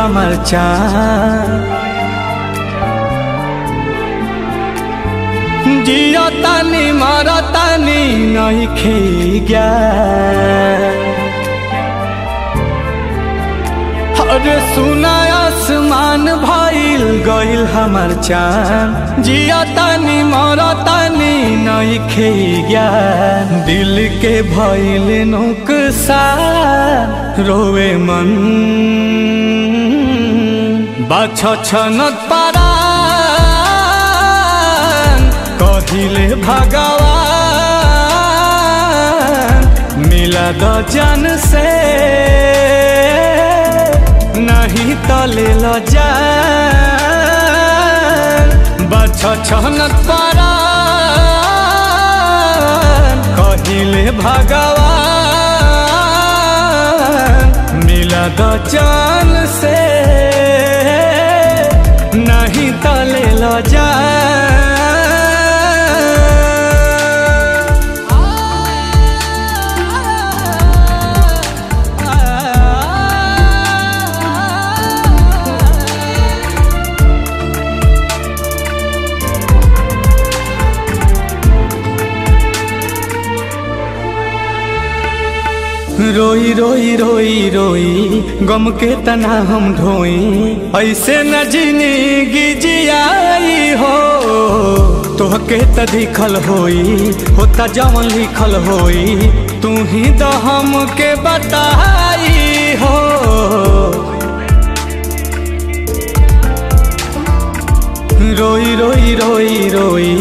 चाँद जिया तानी, मारा तानी, नहीं खे अरे सुना आसमान भइल गइल हमर चाँद जिया तानी, मारा तानी, नहीं खे दिल के भइल नुकसान रोवे मन। बान कहले भगवान मिला द जन से नहीं तले तो लछनत पारान कहले भगवान मिला द जन से रोई रोई रोई रोई, गम के तना हम ढोई। ऐसे न ज़िंदगी जियाई हो, तोहके त दिखल होई, होता जवन लिखल होई। तू ही तो हमके बताई हो। रोई रोई रोई रोई,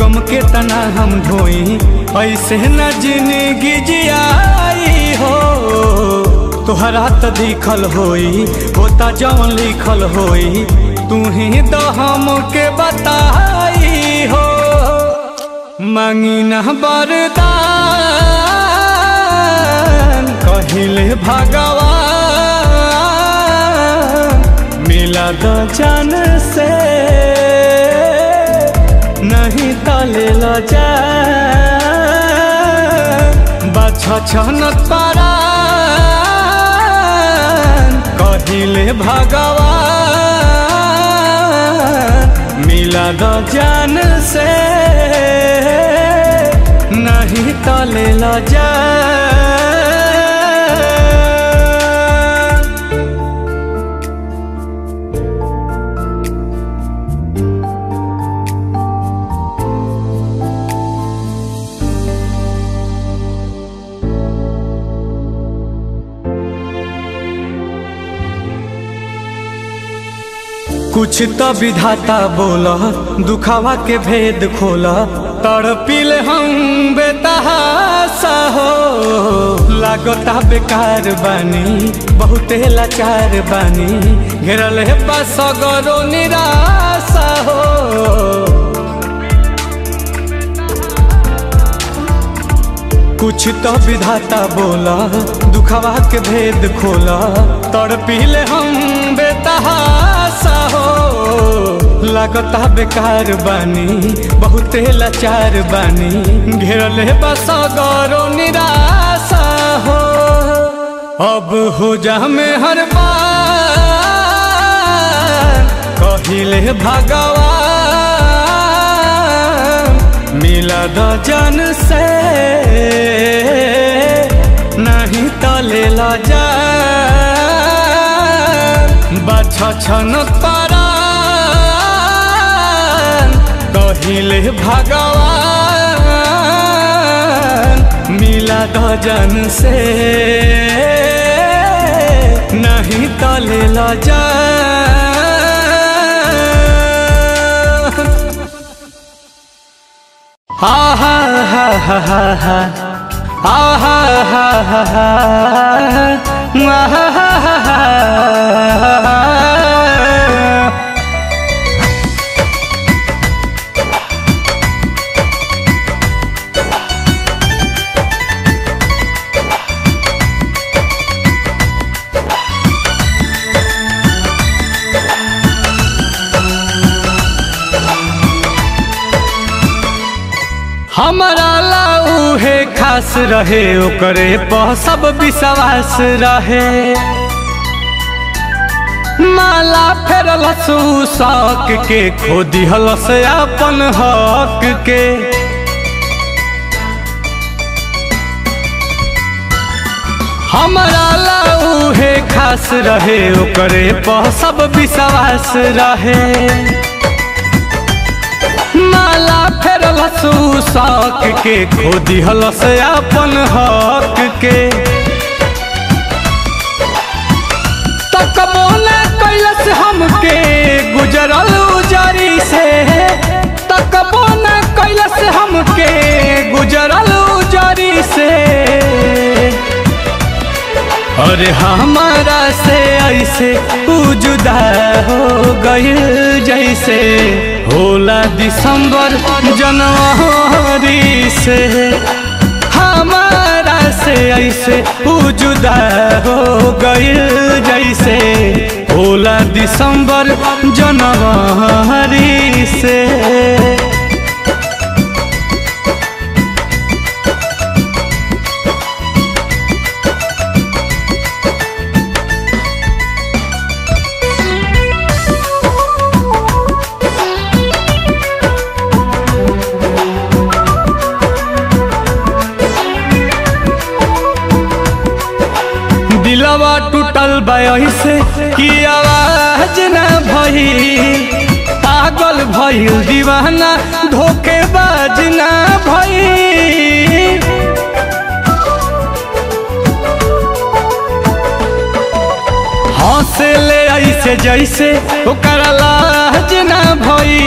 गम के तना हम ढोई। ऐसे न ज़िंदगी जियाई हो, तोहरा त दिखल होई, होता जवन लिखल होई तू ही तो हमके बताई हो। मांगी न बरदान कहिले भगवान, मिला द जान से, नहीं तले ल जा पारा कहिले भगवान मिला द जान से नहीं तले ल जा कुछ विधाता बोला दुखावा के भेद खोला। तड़पिल हम बेतहासा हो। लागता बेकार बानी, बहुते लाचार बानी। घेरल है पास निराशा हो। कुछ तो विधाता बोला, दुखवा के भेद खोला। तड़पिले हम बेतहासा हो। लागता बेकार बानी, बहुते लाचार बानी। घेरल बस गौरो निराशा हो। अब हो जा में हर बार, कहिले भगवान मिला द जन से। नहीं तले ल जा। बाछ छनत पारा। कहिले भगवान, मिला द जन से। नहीं तले ल जा। हा आहा हा हा हा हा आहा हा हा हा हा हमारा लाऊ है खास रहे, ओकरे पर सब विश्वास रहे। माला फेरलस उ शौक के खो दिहलस अपन हक के। हमारा लाऊ है खास रहे, ओकरे पर सब विश्वास रहे। माला फेरलस शौक के। खो दिहलस अपन हक के। तकबो कैलस हमके गुजरल उजरी से। कैलस हमके गुजरल उजरी से। अरे हमारा से ऐसे जुदा हो गइल जैसे। होला दिसंबर, जनवरी से। हमारा से ऐसे जुदा हो गइल जैसे। होला दिसंबर, जनवरी से। से कि आवाज़ न भई। पागल भइल दीवाना, धोखेबाज न भई। हंसे ले ऐसे जैसे लाज न भई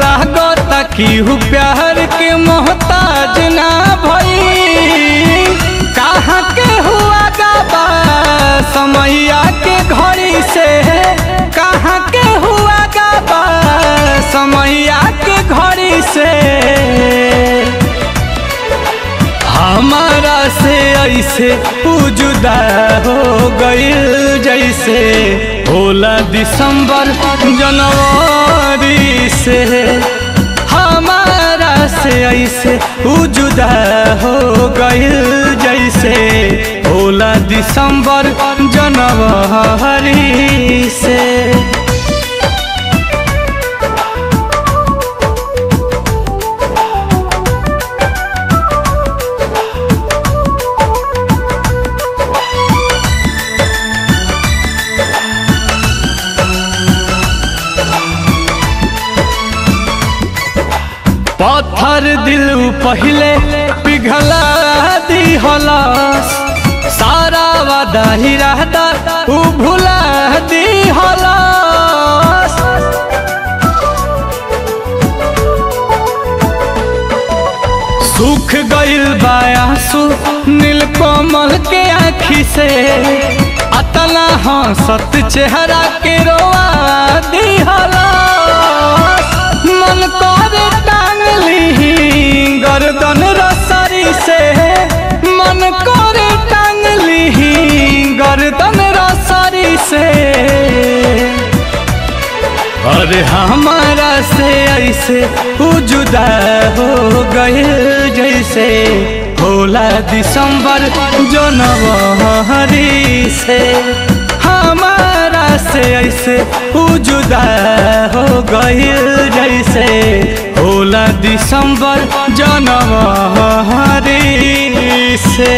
लागत कि हु प्यार के मोहताज न भई उ जुदा हो गइल जैसे। होला दिसंबर, जनवरी से। हमारा से ऐसे उ जुदा हो गइल जैसे। होला दिसंबर, जनवरी से। पहले पिघला दी हलास। सारा वादा ही रहता उ भुला दी हलास। सुख गइल बायासु नीलकमल के आँखी से। अतना हंसत चेहरा के रोआ दी हलास। मन करे ली गर्दन रसरी से मन करे टांग गर्दन रसरी से। अरे हमारा से ऐसे जुदा हो गए जैसे होला दिसंबर जनवरी से। से ऐसे उ जुदा हो गए जैसे। होला दिसंबर जनवरी से।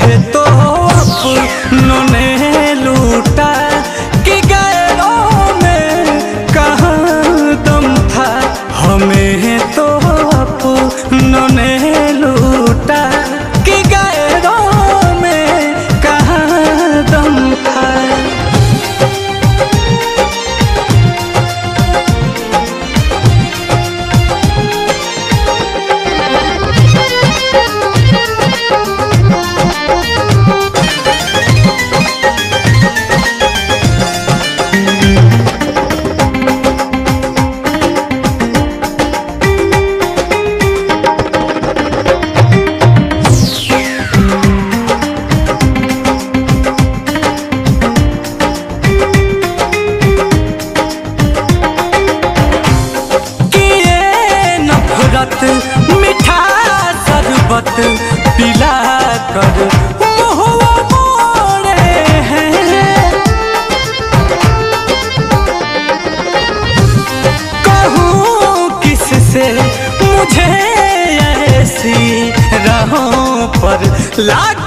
है तो अपनों ने லாட்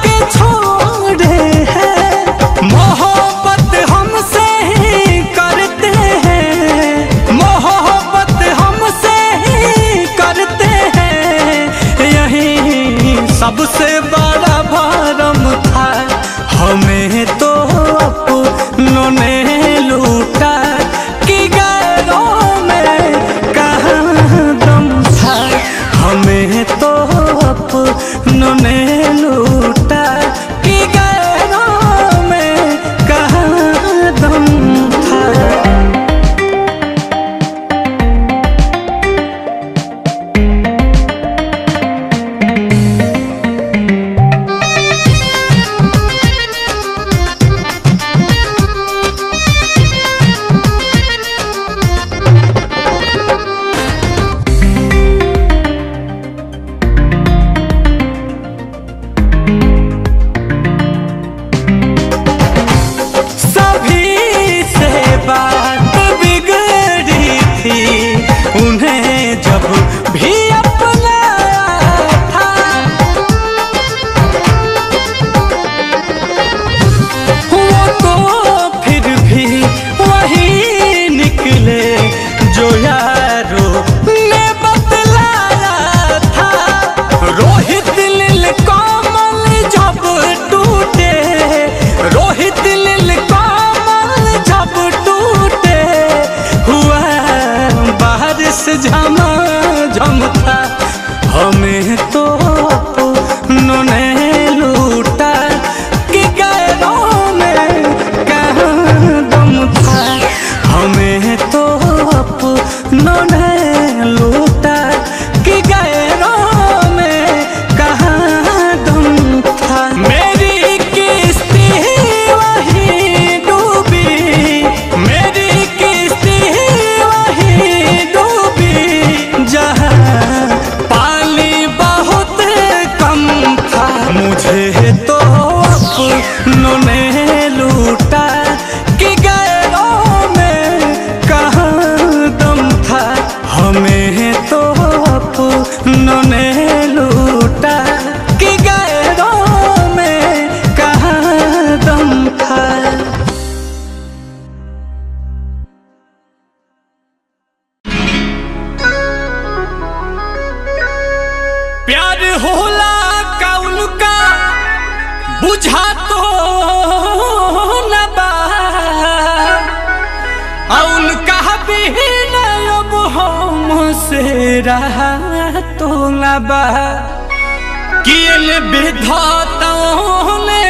धोतों ने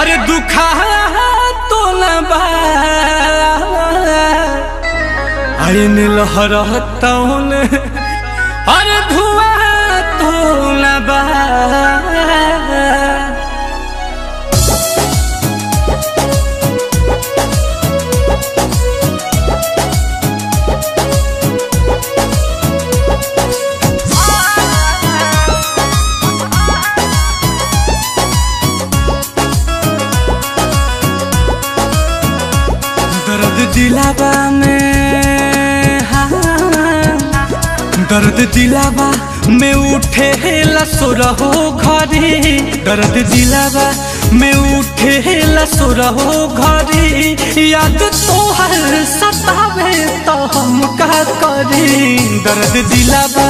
अरे दुखा तो नबा अरे लहरतों ने अरे धुआ तो नबा दिलावा में हाँ, दर्द दिलावा में उठे लसुर हो घरी। दर्द दिलावा में उठे लसुर हो घरी। याद तोहर सतावे तो हम का करी। दर्द दिलावा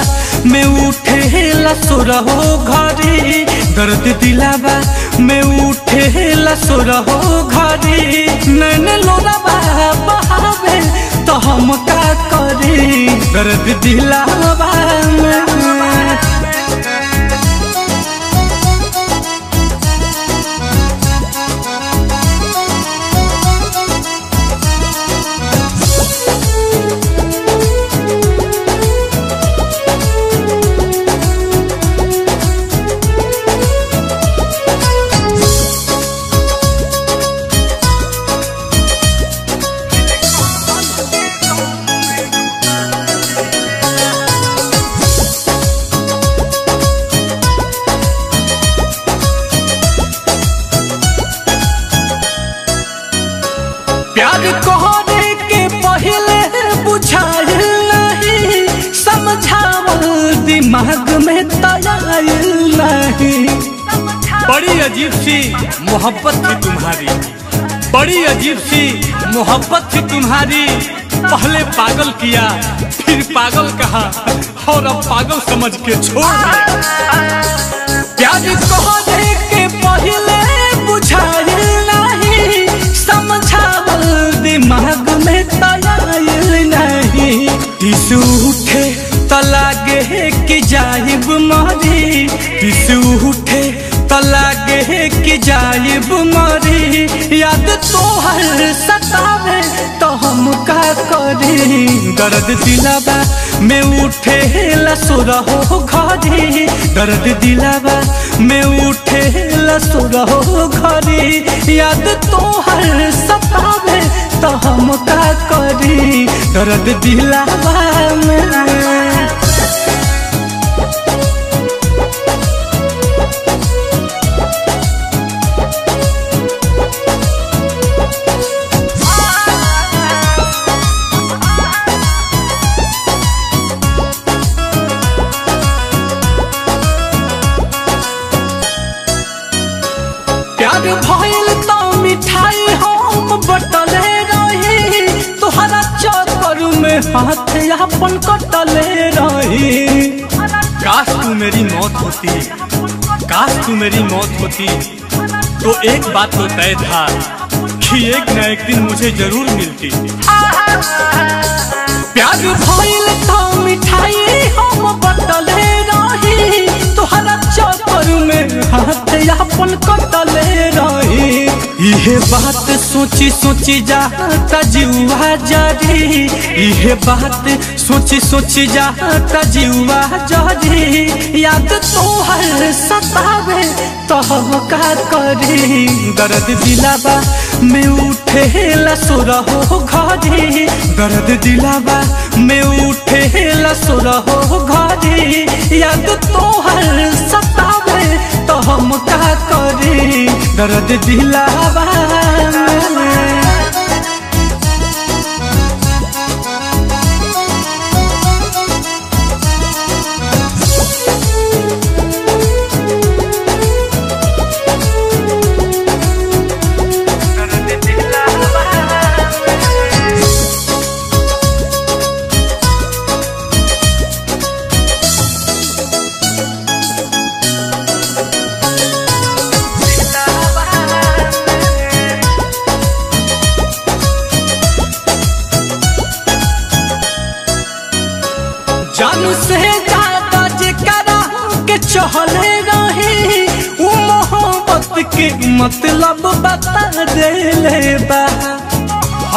में उठे लसुर हो घरी। दर्द दिलावा में उठे लसुर हो घरी नैन लोरा बहावे तो हम का करी? दर्द दिलावा में। अजीब सी मोहब्बत थी तुम्हारी। बड़ी अजीब सी मोहब्बत थी तुम्हारी। पहले पागल किया, फिर पागल कहा, और अब पागल समझ के छोड़ दिया। प्यार जाइब मरी, याद तोहर सतावे तो हम का करी। दर्द दिलावा में उठे लसुरहो घरी। दर्द दिलावा में उठे लसुरहो घरी। याद तोहर सतावे तो हम का करी। दर्द दिलावा में भइल त मिठाई हम बटले रही। तोहरा चक्कर में हाथ अपन कटले रही। काश तू मेरी मौत होती। काश तू मेरी मौत होती। तो एक बात तो तय था कि एक न एक दिन मुझे ज़रूर मिलती। प्यार भइल त मिठाई हम बटले में हाथ अपन कटले रही। इहे बात सोची सोची जाता जीवा जरी इहे बात सोची सोची जाता जीवा जरी याद तोहर सतावे तो का करी। दर्द दिलावा में उठे लसुरहो घरी दर्द दिलावा में उठे लसुरहो घरी याद तोहर सतावे दर्द दिलावा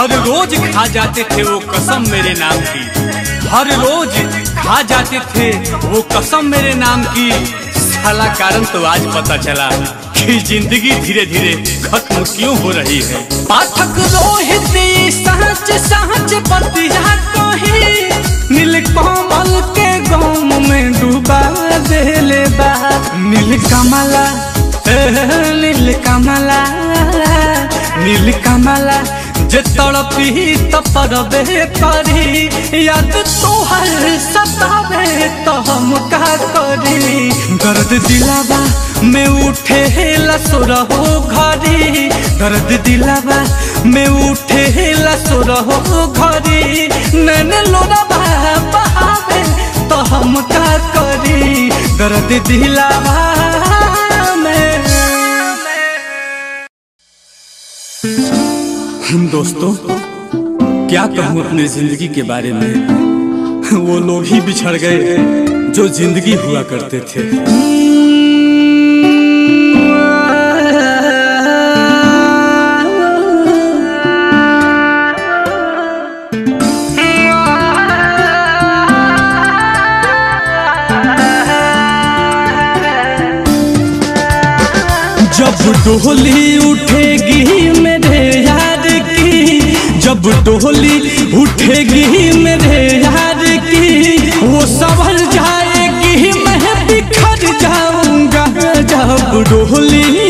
हर रोज खा जाते थे वो कसम मेरे नाम की। हर रोज खा जाते थे वो कसम मेरे नाम की। साला कारण तो आज पता चला कि ज़िंदगी धीरे धीरे खत्म क्यों हो रही है। पाठक रोहित सहज सहज पतिया कही। नील कमल के गम में डूबा देले बा नील कमला नील कमला नील कमला जे तड़पी तपरबे करी याद तोहर सतावे तो हम का करी। दर्द दिलावा में उठे लसुरहो घरी दर्द दिलावा में उठे लसुरहो घरी नैन लोरा बहावे तो हम का करी। दर्द दिलावा में। दोस्तों, क्या कहूँ अपने ज़िंदगी के बारे में? वो लोग ही बिछड़ गए जो ज़िंदगी हुआ करते थे। जब डोली उठेगी की जब डोली उठेगी मेरे यार की वो संभल जाएगी मैं बिखर जाऊँगा। जब डोली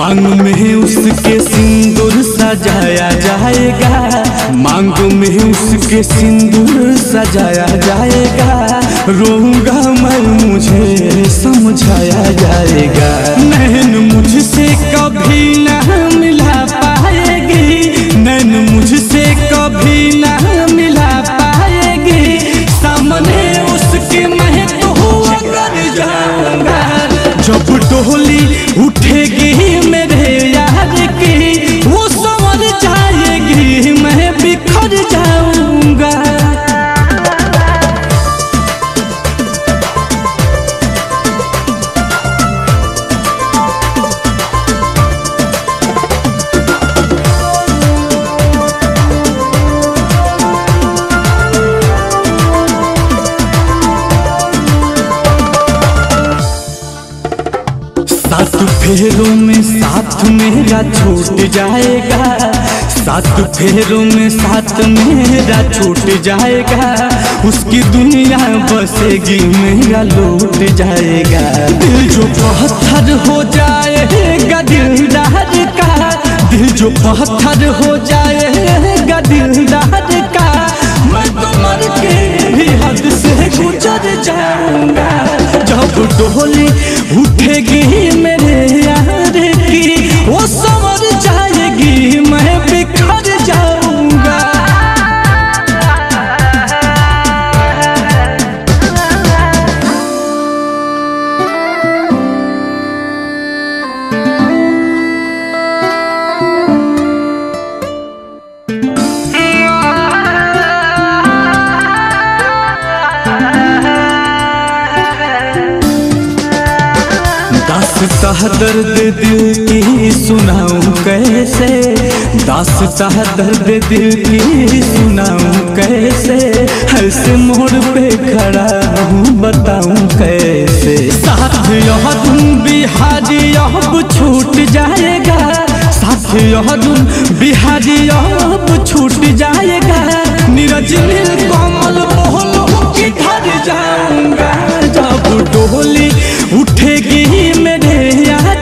मांग में उसके सिंदूर सजाया जाएगा। मांग में उसके सिंदूर सजाया जाएगा। रोऊँगा मैं मुझे समझाया जाएगा। नैन मुझसे कभी ना मेरा छूट जाएगा। सात फेरों में साथ मेरा छूट जाएगा। उसकी दुनिया बसेगी, मेरा लूट जाएगा। दिल जो पत्थर हो जाएगा, दिलदार का। दिल जो पत्थर हो जाएगा, दिलदार का। मैं तो मर के भी हद से गुजर जाऊँगा। जब डोली उठेगी दर्द दिल की सुनाऊं कैसे? दासता दर्द दिल की सुनाऊं कैसे? ऐसे मोड़ पे खड़ा हूँ, बताऊँ कैसे? साथ तुम बिहारी अब छूट जाएगा। साथ यह तुम बिहारी अब छूट जाएगा। नीरज नील, कमल, मोहन किधर जाऊँगा जब डोली उठेगी मेरे याद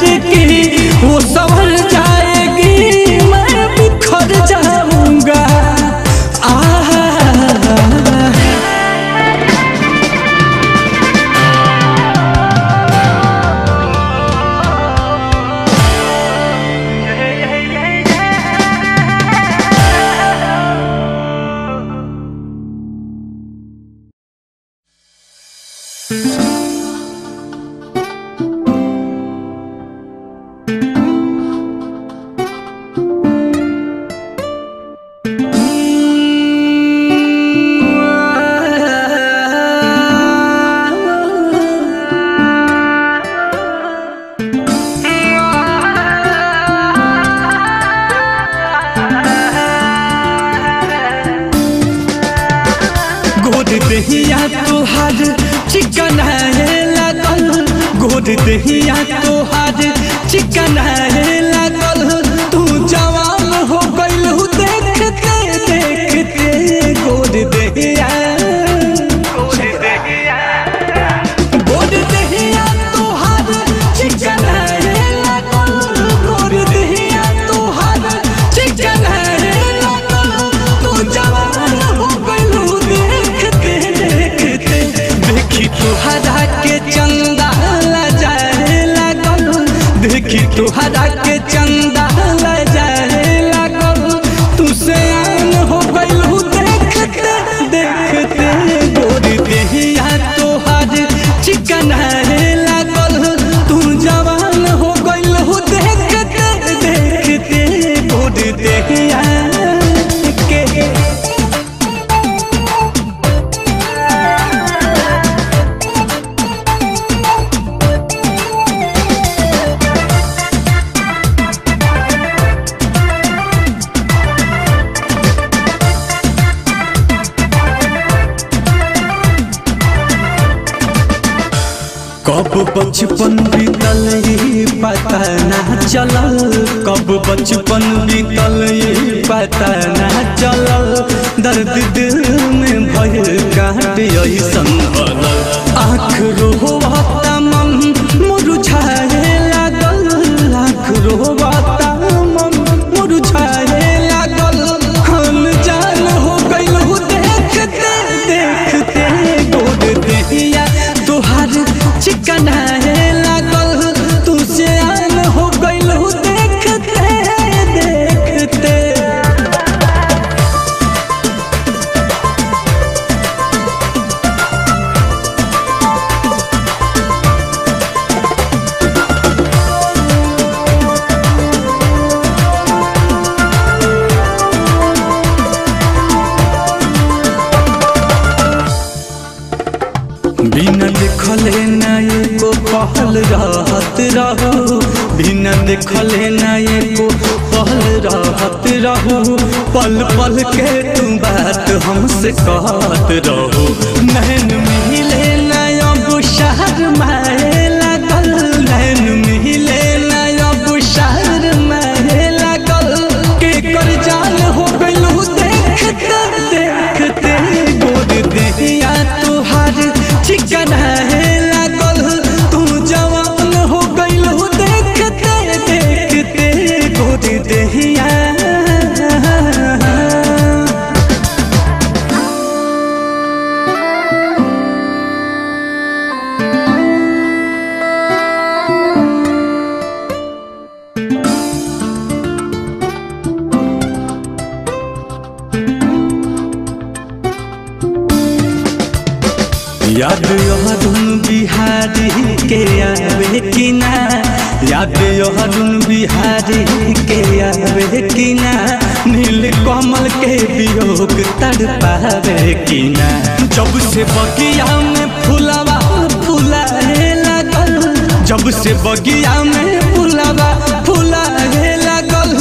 चलल कब बचपन बीतल पता न चलल दर्द दिल में भय काट ऐसन आँख रोहता साथ रहो नहीं बगिया में फुलावा फुला है लागल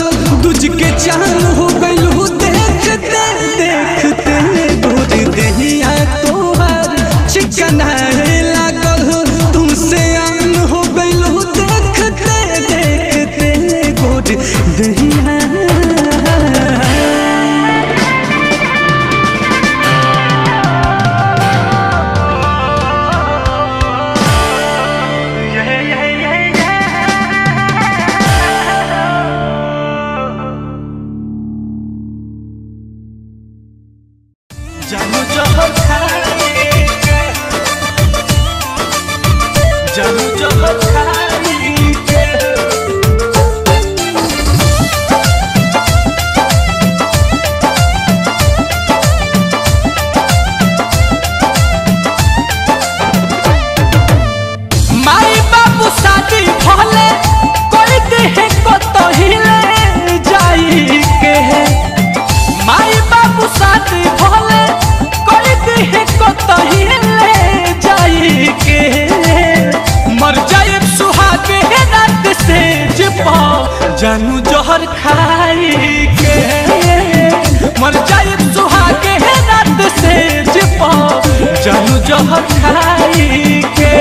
दूज के चाँद हो जानू जोहर खाई के। मर जाए सुहा के है रात से छिपा जानू जोहर खाई के।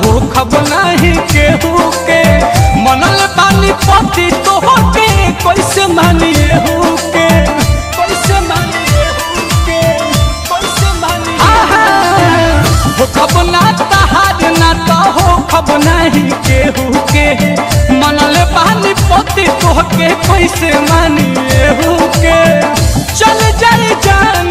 होखब नहीं केहू के। मनल पानी पति तो होके के? कैसे मानी एहू नहीं तो केहू के। मनल पानी पति तो होके कैसे मानी चल जाए जान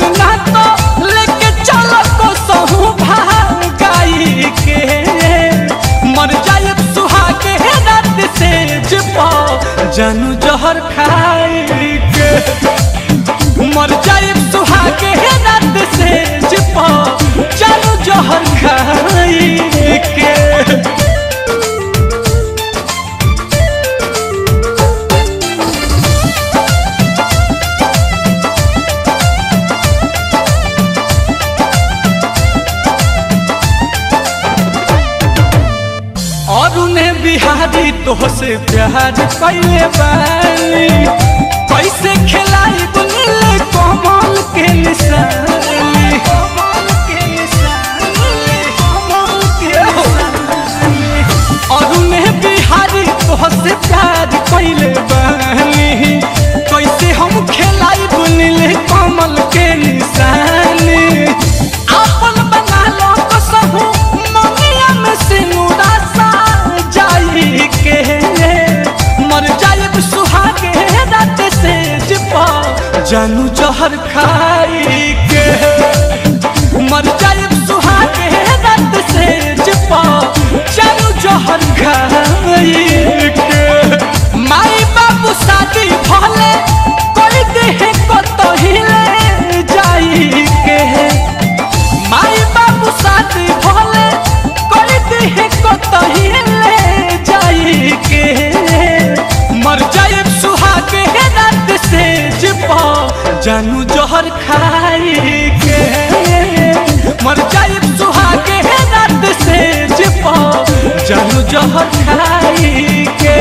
तोहसे प्यार पाइले बाली। कैसे खिलाई बोले कमल के निशानी और उन्हें बिहारी तोहसे प्यार जहर खाई के